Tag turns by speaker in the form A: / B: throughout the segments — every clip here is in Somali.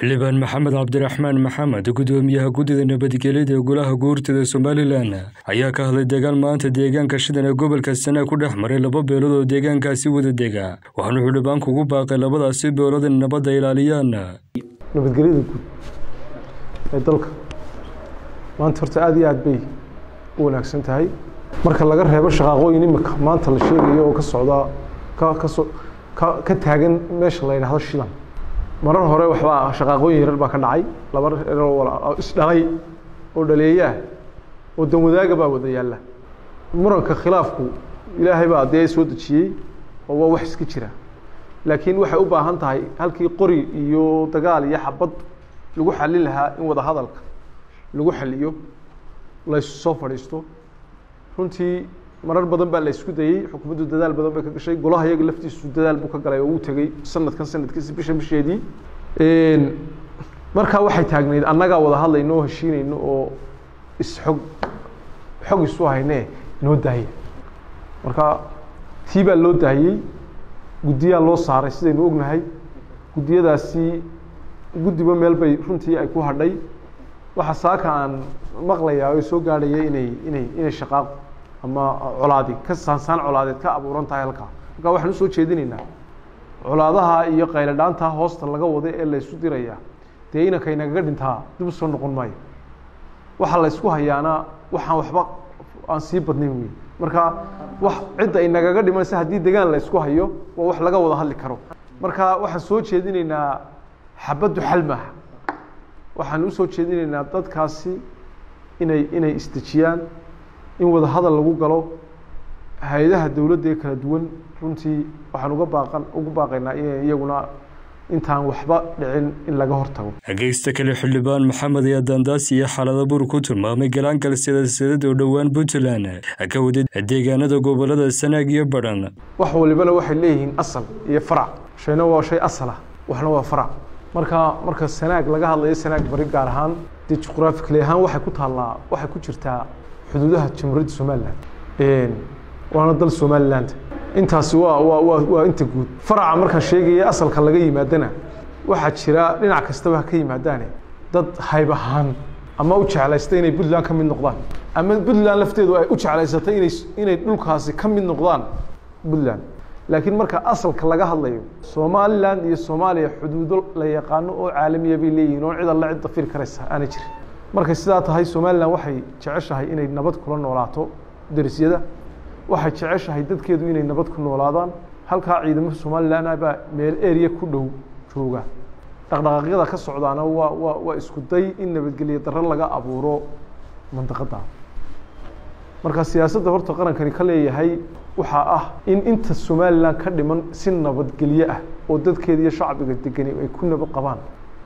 A: xildhibaan maxamed cabdiraxmaan maxamed gudoomiyaha guddida nabadgelyada ee golaha guurtida somalilan ayaa ka hadlay dagaal maanta deegaanka shidan ee gobolka sanaa ku dhex maray laba beelood oo deegaankaasi wada dega. Waxaanu xildhibaanku ugu baaqay labadaasi beelood in nabadda ilaaliyaan
B: nabadgelyada guud ee dalka. Maanta horta aada iyo aad bay u wanaagsan tahay. Marka laga reebo shaqaaqooyin imika maanta la sheegayo oo ka ka ka taagan meesha la yidhaahdo shidan marar hore waxbaa shaqaaqooyin yarar baa ka dhacay. Laba reeroo isdhalay oo dhaleeyaah oo dan wadaaga baa wada yaalla. Muranka khilaafku ilaahay baa dee soo dejiyey oo waa wax iska jira. Laakiin waxay u baahan tahay halkii qori iyo dagaal iyo xabad lagu xalin lahaa in wada hadalka lagu xaliyo laysu soo fadhiisto. Runtii marar badan baa la isku dayey xukuumaddu dadaal badan bay ka gashay. Golaha iyaga laftiisu dadaal buu ka galay oo uu tegey sanadkan sanadkiisi bisha bisheedii. Markaa waxay taagnayd annagaa wada hadlayno oo heshiinayno oo isxog xog isu hayne noo daaya marka tii baa loo daayey guddiyaa loo saaray sidaynu ognahay. Guddiyadaasi guddiba meel bay runtii ay ku hadhay. Waxaa saaka aan maqlayaa oo soo gaadhaya inay inay inay shaqaaq ama colaadi ka saansaan colaadeed ka abuuran tahay halkaa markaa waxaan u soo jeedinaynaa colaadaha iyo qayladhaantaa hoosta laga wada ee laysu diraya dee inanka inagaga dhintaa dib u soo noqon maayo. Waxaa la ysku hayaana waxaan waxba aan sii badnayn wey marka wax cidda inagaga dhimanaysa haddii degaan la ysku hayo waa wax laga wada hadli karo. Marka waxaan soo jeedinaynaa xabaddu xal waxaan u soo jeedinaynaa dadkaasi inay inay isdejiyaan in wada hadal lagu galo hay'adaha dowladda ee kala duwan. Runtii waxaan uga baaqan ugu baaqaynaa inay iyaguna intaan waxba dhicin in laga hortago.
A: Dhegeysta kale xildhibaan maxamed ayaa daandaasi iyo xaalada bur ku tilmaamay galaankal siyaasadeed oo dhowaan puntland. Ka waday deegaanada gobollada sanaag iyo badhan
B: wax walibana waxay leeyihiin asal iyo farac shayna waa shay asal ah waxna waa farac marka marka sanaag laga hadlayo sanaag bari gaar ahaan dee juqraafikali ahaan waxay ku taallaa waxay ku jirtaa xuduudaha jamhuuriyadda somalilan waana dal somaliland intaasi waa waa waa waa inta guud. Faraca markaan sheegaya asalka laga yimaadana waxaa jira dhinac kastaba ka yimaadaane. Dad hayb ahaan ama u jeclaysta inay puntland ka mid noqdaan ama puntland lafteedu ay u jeclaysatay inay inay dhulkaasi ka mid noqdaan puntland. Laakiin marka asalka laga hadlayo somaliland iyo soomaaliya xuduudo la yaqaano oo caalamiya bay leeyihiin oo cid alla cid dafiri karaysa aanay jirin markay sidaa tahay somaliland waxay jeceshahay inay nabad kula noolaato derisyada waxay jeceshahay dadkeedu inay nabad ku noolaadaan. Halkaa ciidamada somalilan baa meel area ku dhow jooga. Dhaqdhaqaaqyada ka socdaana waa waa waa isku day in nabadgelyo darro laga abuuro mandaqada marka siyaasadda horta qarankani ka leeyahay waxaa ah in inta somalilan ka dhiman si nabadgelyo ah oo dadkeeda iyo shacbiga degani ay ku nabad qabaan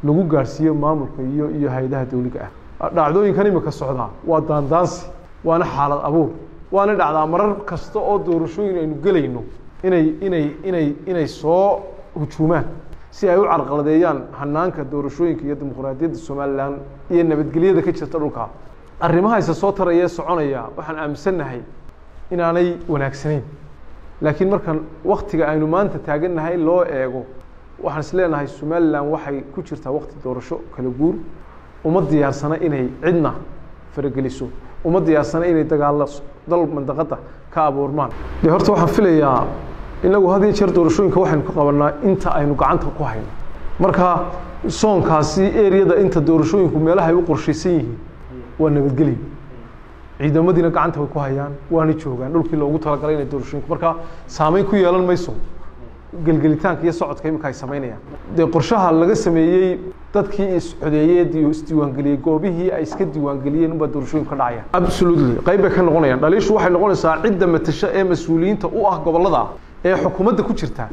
B: lagu gaadhsiiyo maamulka iyo iyo hay'adaha dawliga ah dhacdooyinkan imika socdaa waa daandaansi waana xaalad abuur waana dhacdaa marar kasta oo doorashooyin aynu gelayno inay inay inay inay soo hujuumaan si ay u carqaladeeyaan hanaanka doorashooyinka iyo dimuqraadiyadda somalilan iyo nabadgelyada ka jirta dhulka. Arrimaha isa soo taraya soconaya waxaan aaminsannahay inaanay wanaagsanayn. Laakiin markan waktiga aynu maanta taagannahay loo eego waxaan is leenahay somalilan waxay ku jirtaa wakti doorasho kala guur uma diyaarsana inay cidna farageliso uma diyaarsana inay dagaalo dal mandaqada ka abuurmaan. De horta waxaan filayaa inagu had iyo jeer doorashooyinka waxaynu ka qabanaa inta aynu gacanta ku hayno. Marka soonkaasi ereyada inta doorashooyinku meelaha ay u qorshaysan yihiin waa nabadgelyo. Ciidamadiina gacanta way ku hayaan waana joogaan. Dhulkii loogu talagalay inay doorashooyinku. Marka saameyn ku yeelan mayso gelgelitaanka iyo socodka imika ay samaynayaan. Dee qorshaha laga sameeyey dadkii iscodeeyey isdiiwaangeliyey goobihii ay iska diiwaangeliyeen unbaa doorashooyinku ka dhacayaan absolutely. Qayb bay ka noqonayaan. Dhaliishu waxay noqonaysaa cidda matasho ee mas'uuliyiinta u ah gobollada ee xukuumadda ku jirta.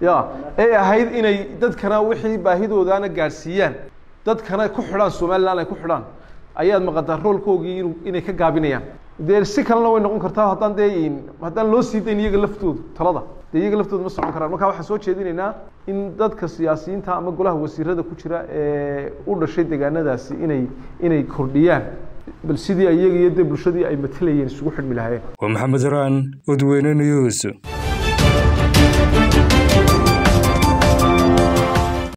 B: Ya ee ahayd inay dadkana wixii baahidoodaana gaadhsiiyaan dadkana ku xidhaan somaliland ay ku xidhaan ayaad maqataa roolkoogii inu inay ka gaabinayaan. Dee si kalena way noqon kartaa haddaan dee haddaan loo sii dayn iyaga laftoodu talada dee iyaga laftooda ma socon karaan. Marka waxaan soo jeedinaynaa in dadka siyaasiyiinta ama golaha wasiirada ku jira ee u dhashay deegaanadaasi inay inay kordhiyaan. Bal sidii iyaga iyo dee bulshadii ay matalayeen isugu xidhmi lahaayeen.
A: Waa maxamed raan udweyne news